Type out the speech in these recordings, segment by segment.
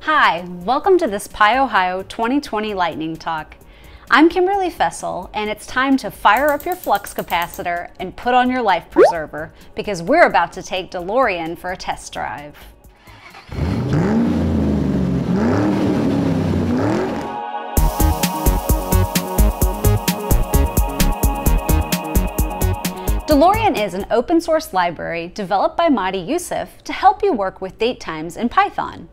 Hi, welcome to this PyOhio 2020 Lightning Talk. I'm Kimberly Fessel, and it's time to fire up your flux capacitor and put on your life preserver because we're about to take DeLorean for a test drive. DeLorean is an open source library developed by Mahdi Yusuf to help you work with date times in Python.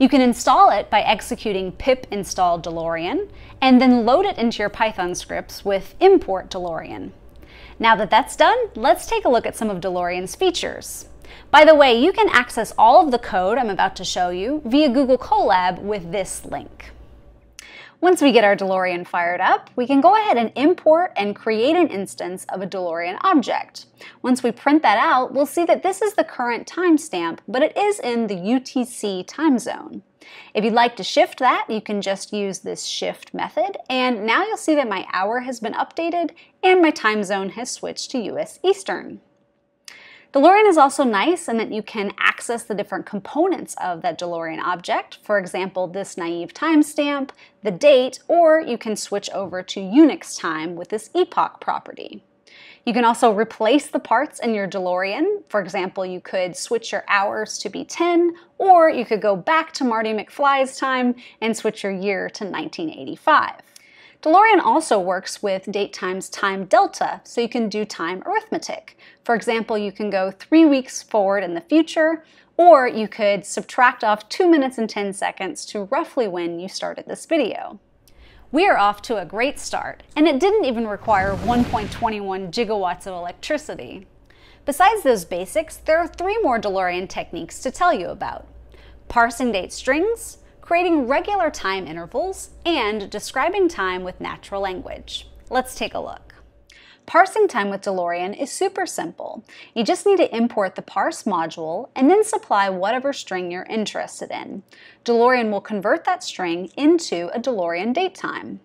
You can install it by executing pip install DeLorean and then load it into your Python scripts with import DeLorean. Now that that's done, let's take a look at some of DeLorean's features. By the way, you can access all of the code I'm about to show you via Google Colab with this link. Once we get our DeLorean fired up, we can go ahead and import and create an instance of a DeLorean object. Once we print that out, we'll see that this is the current timestamp, but it is in the UTC time zone. If you'd like to shift that, you can just use this shift method, and now you'll see that my hour has been updated and my time zone has switched to US Eastern. DeLorean is also nice in that you can access the different components of that DeLorean object. For example, this naive timestamp, the date, or you can switch over to Unix time with this epoch property. You can also replace the parts in your DeLorean. For example, you could switch your hours to be 10, or you could go back to Marty McFly's time and switch your year to 1985. DeLorean also works with date times time delta, so you can do time arithmetic. For example, you can go three weeks forward in the future, or you could subtract off 2 minutes and 10 seconds to roughly when you started this video. We are off to a great start, and it didn't even require 1.21 gigawatts of electricity. Besides those basics, there are three more DeLorean techniques to tell you about. Parsing date strings, creating regular time intervals, and describing time with natural language. Let's take a look. Parsing time with DeLorean is super simple. You just need to import the parse module and then supply whatever string you're interested in. DeLorean will convert that string into a DeLorean datetime.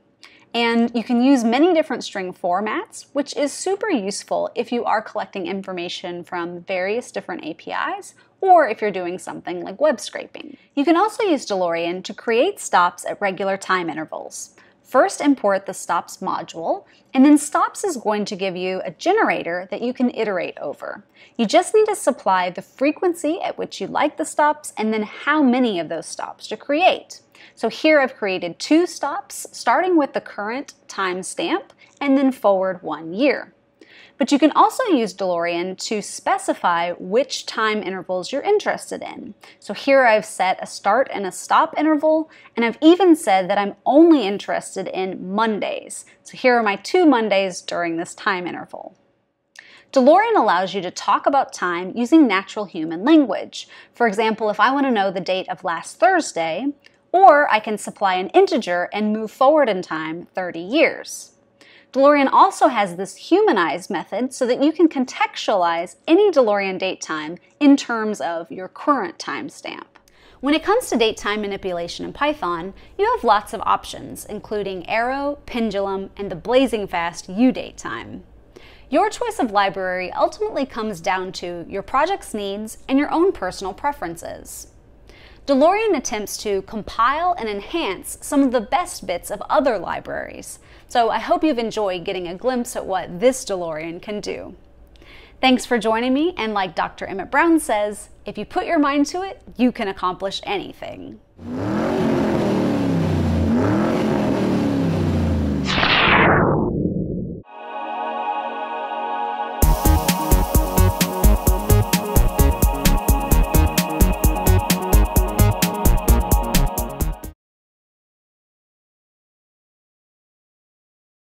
And you can use many different string formats, which is super useful if you are collecting information from various different APIs or if you're doing something like web scraping. You can also use DeLorean to create stops at regular time intervals. First import the stops module, and then stops is going to give you a generator that you can iterate over. You just need to supply the frequency at which you like the stops and then how many of those stops to create. So here I've created two stops, starting with the current timestamp and then forward one year. But you can also use DeLorean to specify which time intervals you're interested in. So here I've set a start and a stop interval, and I've even said that I'm only interested in Mondays. So here are my two Mondays during this time interval. DeLorean allows you to talk about time using natural human language. For example, if I want to know the date of last Thursday, or I can supply an integer and move forward in time 30 years. DeLorean also has this humanized method so that you can contextualize any DeLorean date time in terms of your current timestamp. When it comes to date time manipulation in Python, you have lots of options, including arrow, pendulum, and the blazing fast udatetime. Your choice of library ultimately comes down to your project's needs and your own personal preferences. DeLorean attempts to compile and enhance some of the best bits of other libraries, so I hope you've enjoyed getting a glimpse at what this DeLorean can do. Thanks for joining me, and like Dr. Emmett Brown says, if you put your mind to it, you can accomplish anything.